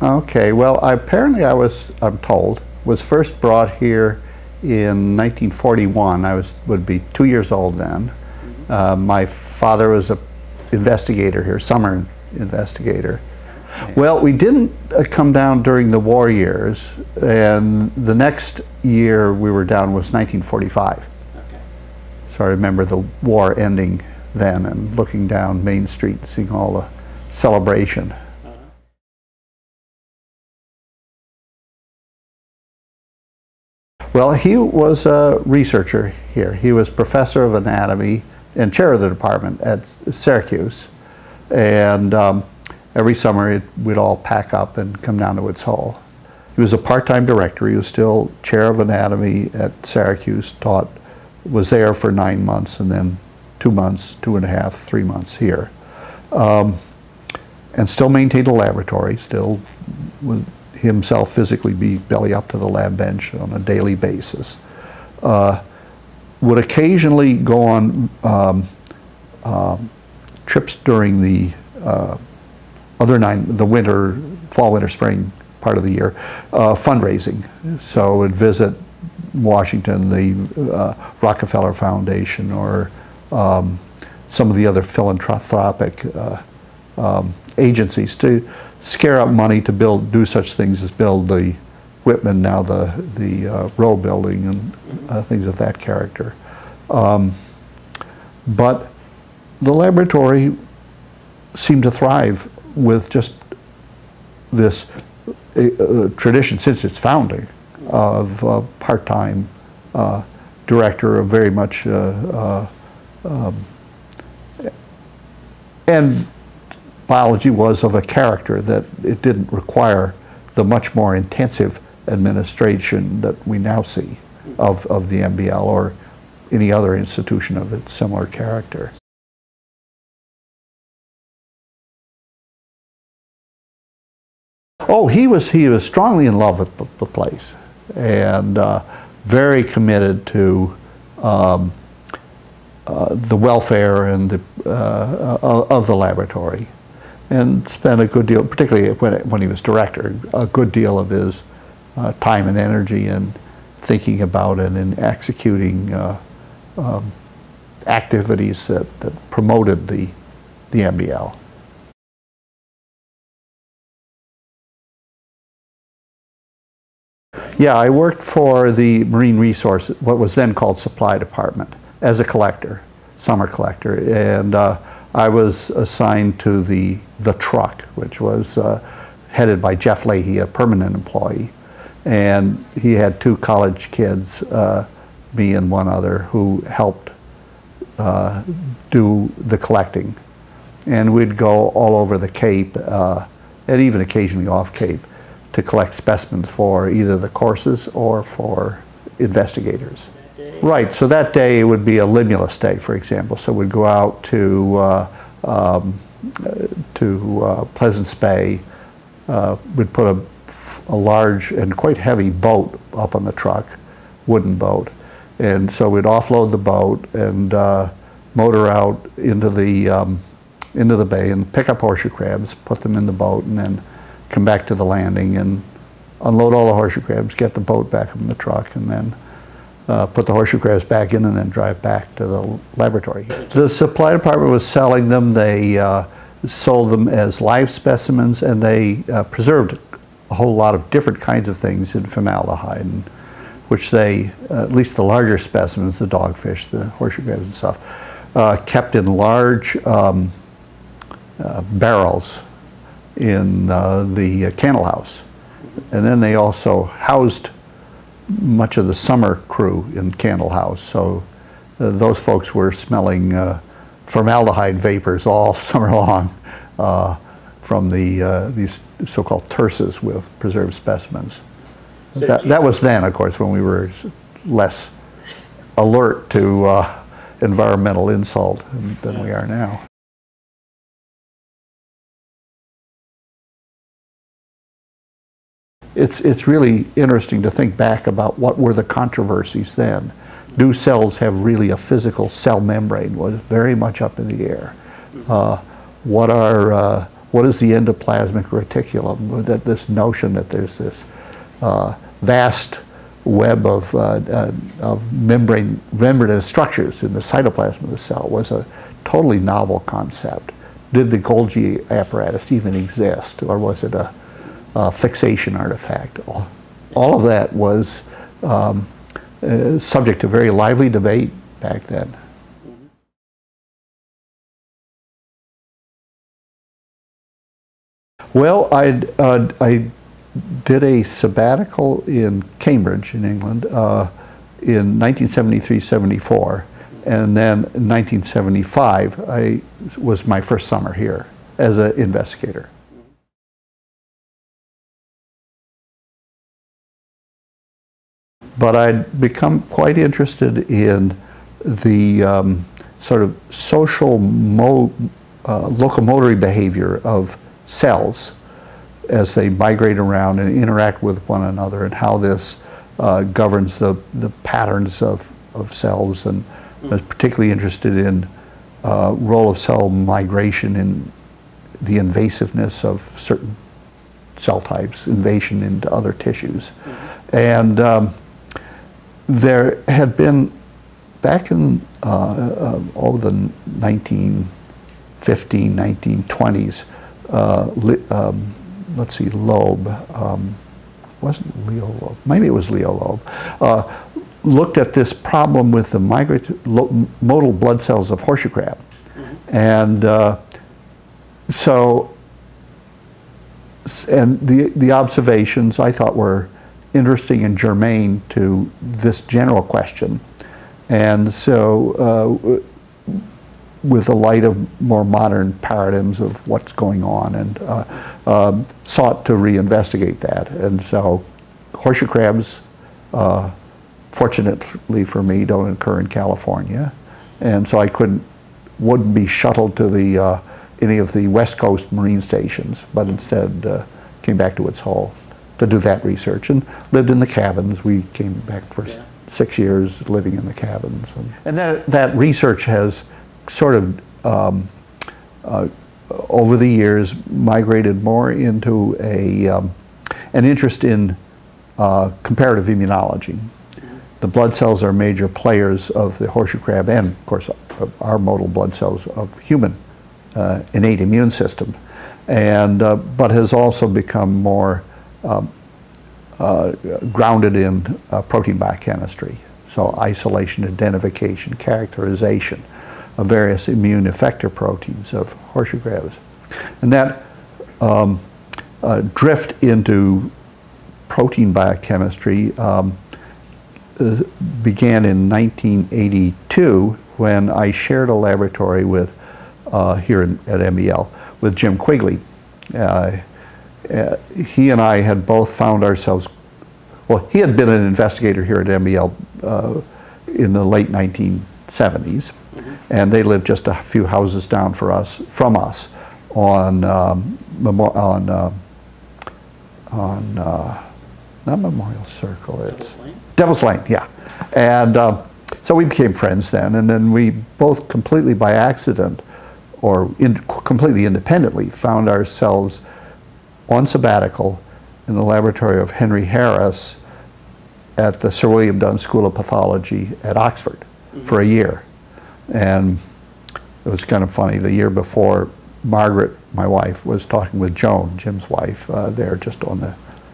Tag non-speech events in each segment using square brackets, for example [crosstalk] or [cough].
Okay, well, I, apparently I was, I'm told, was first brought here in 1941. I was would be two years old then. Uh, my father was a investigator here, summer investigator. Well, we didn't uh, come down during the war years, and the next year we were down was 1945. Okay. So I remember the war ending then and looking down Main Street, and seeing all the celebration. Well, he was a researcher here. He was professor of anatomy and chair of the department at Syracuse. And um, every summer we'd all pack up and come down to Woods Hole. He was a part-time director. He was still chair of anatomy at Syracuse, taught, was there for nine months and then two months, two and a half, three months here. Um, and still maintained a laboratory, still himself physically be belly up to the lab bench on a daily basis. Uh, would occasionally go on um, uh, trips during the uh, other nine, the winter, fall, winter, spring part of the year, uh, fundraising. So would visit Washington, the uh, Rockefeller Foundation, or um, some of the other philanthropic uh, um, agencies to scare up money to build, do such things as build the Whitman, now the, the uh, Rowe building and uh, things of that character. Um, but the laboratory seemed to thrive with just this uh, uh tradition since its founding of uh, part-time uh, director of very much um, and biology was of a character that it didn't require the much more intensive administration that we now see of, of the MBL or any other institution of its similar character. Oh, he was he was strongly in love with the place, and uh, very committed to um, uh, the welfare and the, uh, of the laboratory and spent a good deal, particularly when, when he was director, a good deal of his uh, time and energy in thinking about and in executing uh, um, activities that, that promoted the, the MBL. Yeah, I worked for the Marine Resource, what was then called Supply Department, as a collector, summer collector, and uh, I was assigned to the, the truck, which was uh, headed by Jeff Leahy, a permanent employee. And he had two college kids, uh, me and one other, who helped uh, do the collecting. And we'd go all over the Cape, uh, and even occasionally off Cape, to collect specimens for either the courses or for investigators. Right, so that day it would be a limulus day, for example. So we'd go out to, uh, um, to uh, Pleasants Bay. Uh, we'd put a, a, large and quite heavy boat up on the truck, wooden boat. And so we'd offload the boat and uh, motor out into the, um, into the bay and pick up horseshoe crabs, put them in the boat, and then come back to the landing and unload all the horseshoe crabs, get the boat back in the truck, and then uh, put the horseshoe crabs back in and then drive back to the laboratory. The supply department was selling them. They uh, sold them as live specimens and they uh, preserved a whole lot of different kinds of things in formaldehyde, and, which they, uh, at least the larger specimens, the dogfish, the horseshoe crabs and stuff, uh, kept in large um, uh, barrels in the Candle House. And then they also housed much of the summer crew in Candle House. So uh, those folks were smelling uh, formaldehyde vapors all [laughs] summer long uh, from the uh, these so-called tierces with preserved specimens. So that, that, was then, of course, when we were less alert to uh, environmental insult than we are now. It's, it's really interesting to think back about what were the controversies then. Do cells have really a physical cell membrane was very much up in the air. Uh, what are uh, what is the endoplasmic reticulum? That this notion that there's this uh, vast web of, uh, uh, of membrane, membranous structures in the cytoplasm of the cell was a totally novel concept. Did the Golgi apparatus even exist, or was it a, a fixation artifact? All, all, of that was um, uh, subject to very lively debate back then. Well, I, uh, I did a sabbatical in Cambridge in England uh, in 1973-74 and then in 1975 I was my first summer here as an investigator. But I'd become quite interested in the um, sort of social mo uh, locomotory behavior of cells as they migrate around and interact with one another and how this uh, governs the, the patterns of, of cells and I was particularly interested in uh, role of cell migration in the invasiveness of certain cell types, invasion into other tissues. Mm -hmm. And um, there had been, back in uh, uh, oh, the 1915, 1920s, uh, um, let's see, Loeb, um, wasn't Leo Loeb, maybe it was Leo Loeb, uh, looked at this problem with the modal blood cells of horseshoe crab. Mm -hmm. And uh, so, and the, the observations I thought were interesting and germane to this general question. And so, uh, with the light of more modern paradigms of what's going on, and uh, uh, sought to reinvestigate that. And so, horseshoe crabs uh, fortunately for me, don't occur in California. And so I couldn't, wouldn't be shuttled to the, uh, any of the West Coast marine stations, but instead uh, came back to Woods Hole to do that research and lived in the cabins. We came back for yeah. six years living in the cabins. And, and that, that research has sort of, um, uh, over the years, migrated more into a, um, an interest in uh, comparative immunology the blood cells are major players of the horseshoe crab and, of course, our modal blood cells of human uh, innate immune system, and uh, but has also become more um, uh, grounded in uh, protein biochemistry. So isolation, identification, characterization of various immune effector proteins of horseshoe crabs, and that um, uh, drift into protein biochemistry. Um, uh, began in 1982 when I shared a laboratory with uh, here in, at MBL with Jim Quigley. Uh, uh, he and I had both found ourselves, well, he had been an investigator here at MBL uh, in the late 1970s, mm -hmm. and they lived just a few houses down for us from us on um, on on not Memorial Circle. It's Devil's Lane, yeah. And um, so we became friends then, and then we both completely by accident or in, completely independently found ourselves on sabbatical in the laboratory of Henry Harris at the Sir William Dunn School of Pathology at Oxford mm -hmm. for a year. And it was kind of funny, the year before, Margaret, my wife, was talking with Joan, Jim's wife, uh, there just on the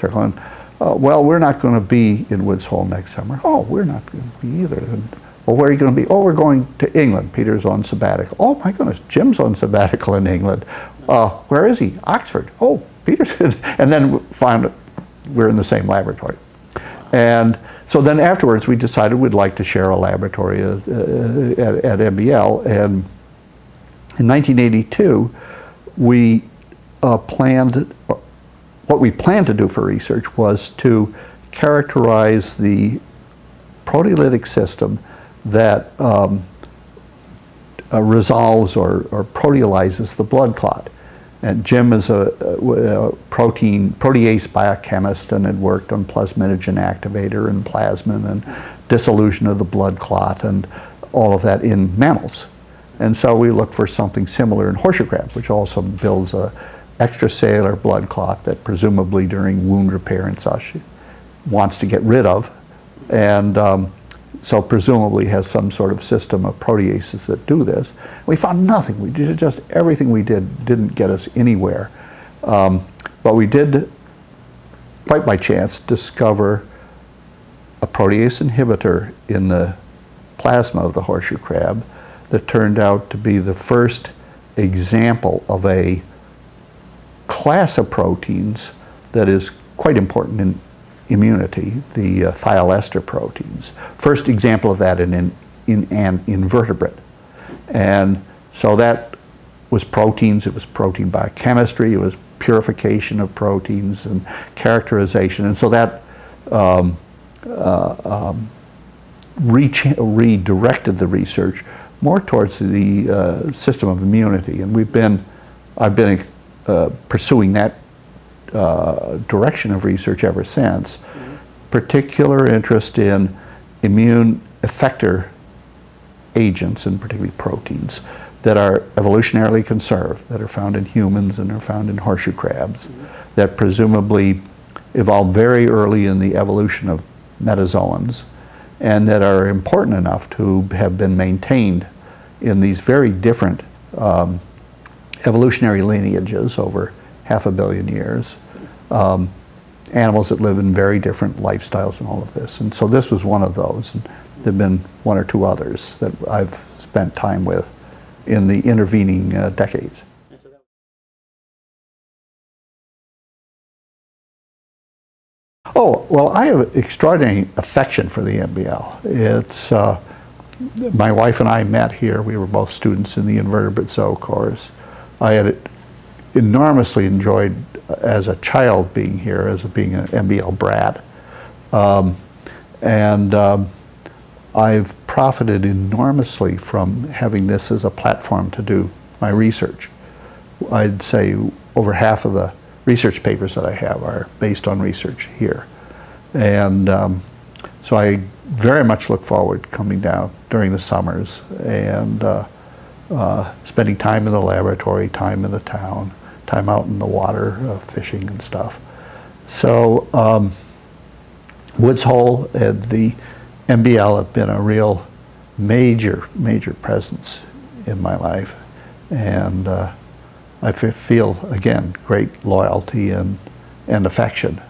circle. And uh, well, we're not going to be in Woods Hole next summer. Oh, we're not going to be either. And, well, where are you going to be? Oh, we're going to England. Peter's on sabbatical. Oh, my goodness, Jim's on sabbatical in England. Uh, where is he? Oxford. Oh, Peter's. [laughs] and then found we're in the same laboratory. And so then afterwards, we decided we'd like to share a laboratory uh, at, at MBL. And in 1982, we uh, planned what we planned to do for research was to characterize the proteolytic system that um, uh, resolves or, or, proteolyzes the blood clot. And Jim is a, a, protein protease biochemist and had worked on plasminogen activator and plasmin and dissolution of the blood clot and all of that in mammals. And so we looked for something similar in horseshoe crab, which also builds a extracellular blood clot that presumably during wound repair and such wants to get rid of. And um, so presumably has some sort of system of proteases that do this. We found nothing. We did just everything we did didn't get us anywhere. Um, but we did, quite by chance, discover a protease inhibitor in the plasma of the horseshoe crab that turned out to be the first example of a class of proteins that is quite important in immunity, the uh, thiolester proteins. First example of that in, in, in an invertebrate. And so that was proteins, it was protein biochemistry, it was purification of proteins and characterization. And so that um, uh, um, re redirected the research more towards the uh, system of immunity. And we've been, I've been uh, pursuing that uh, direction of research ever since. Mm -hmm. Particular interest in immune effector agents, and particularly proteins, that are evolutionarily conserved, that are found in humans and are found in horseshoe crabs, mm -hmm. that presumably evolved very early in the evolution of metazoans, and that are important enough to have been maintained in these very different um, evolutionary lineages over half a billion years. Um, animals that live in very different lifestyles and all of this. And so this was one of those. And there have been one or two others that I've spent time with in the intervening uh, decades. Oh, well, I have extraordinary affection for the MBL. It's, uh, my wife and I met here. We were both students in the invertebrate zoo course. I had enormously enjoyed as a child being here, as a, being an MBL brat. Um, and um, I've profited enormously from having this as a platform to do my research. I'd say over half of the research papers that I have are based on research here. And um, so I very much look forward to coming down during the summers and uh, uh, spending time in the laboratory, time in the town, time out in the water, uh, fishing and stuff. So um, Woods Hole and the MBL have been a real major, major presence in my life. And uh, I feel, again, great loyalty and, and affection